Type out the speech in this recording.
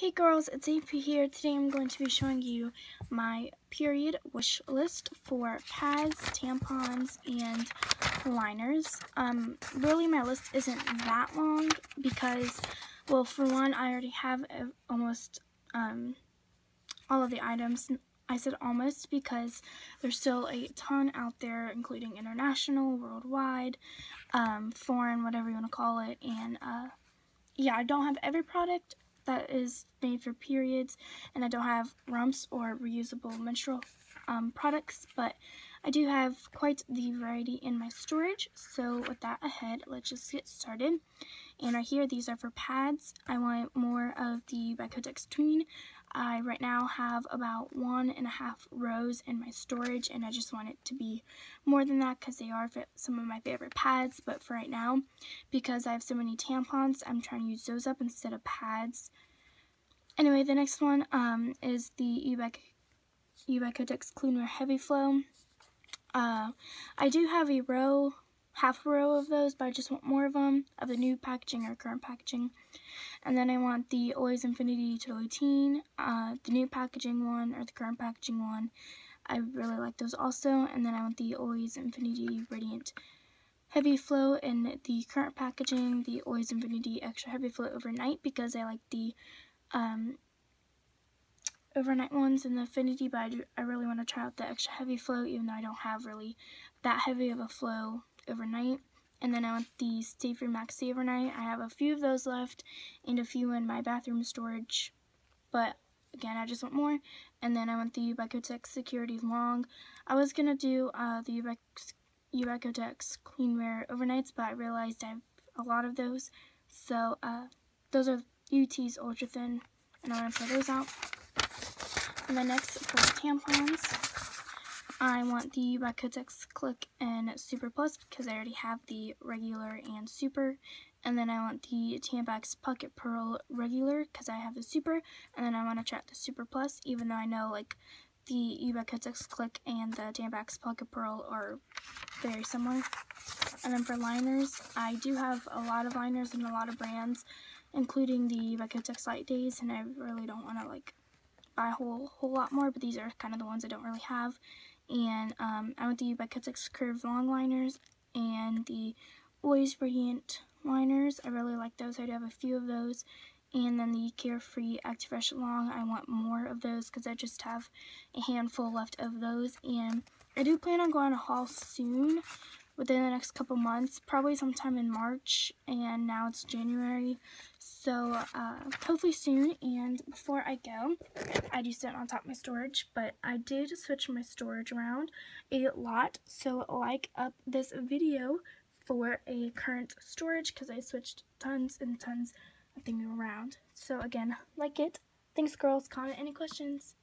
Hey girls, it's AP here. Today I'm going to be showing you my period wish list for pads, tampons, and liners. Um, really my list isn't that long because, well, for one, I already have almost um, all of the items. I said almost because there's still a ton out there, including international, worldwide, um, foreign, whatever you want to call it, and uh, yeah, I don't have every product that is made for periods and I don't have rumps or reusable menstrual um, products but I do have quite the variety in my storage. So with that ahead let's just get started. And right here these are for pads. I want more of the by Kotex Tween. I right now have about one and a half rows in my storage and I just want it to be more than that because they are some of my favorite pads. But for right now because I have so many tampons I'm trying to use those up instead of pads. Anyway the next one um, is the U by Kotex Cleanwear Heavy Flow. Uh, I do have a row half a row of those, but I just want more of them, of the new packaging or current packaging. And then I want the Always Infinity Teen, uh, the new packaging one, or the current packaging one. I really like those also. And then I want the Always Infinity Radiant Heavy Flow in the current packaging, the Always Infinity Extra Heavy Flow Overnight, because I like the um, overnight ones in the Infinity, but I, do, I really want to try out the extra heavy flow, even though I don't have really that heavy of a flow overnight. And then I want the Stayfree Maxi overnight. I have a few of those left and a few in my bathroom storage. But again, I just want more. And then I want the U by Kotex Security Long. I was going to do uh, the U by Kotex Cleanwear overnights, but I realized I have a lot of those. So uh, those are UT's Ultra Thin, and I'm going to pull those out. And then next for tampons. I want the Rakotex Click and Super Plus because I already have the regular and super. And then I want the Tampax Pocket Pearl regular because I have the super. And then I want to try the super plus even though I know like the U by Kotex Click and the Tampax Pocket Pearl are very similar. And then for liners, I do have a lot of liners and a lot of brands, including the U by Kotex Light Days, and I really don't want to like buy a whole, whole lot more, but these are kind of the ones I don't really have and um, I went the by Kotex Curve Long Liners and the Always Radiant liners. I really like those. I do have a few of those. And then the Carefree Acti-Fresh Long. I want more of those because I just have a handful left of those. And I do plan on going to haul soon within the next couple months, probably sometime in March, and now it's January, so uh, hopefully soon, and before I go, I do sit on top of my storage, but I did switch my storage around a lot, so like up this video for a current storage, because I switched tons and tons of things around, so again, like it, thanks girls, comment any questions.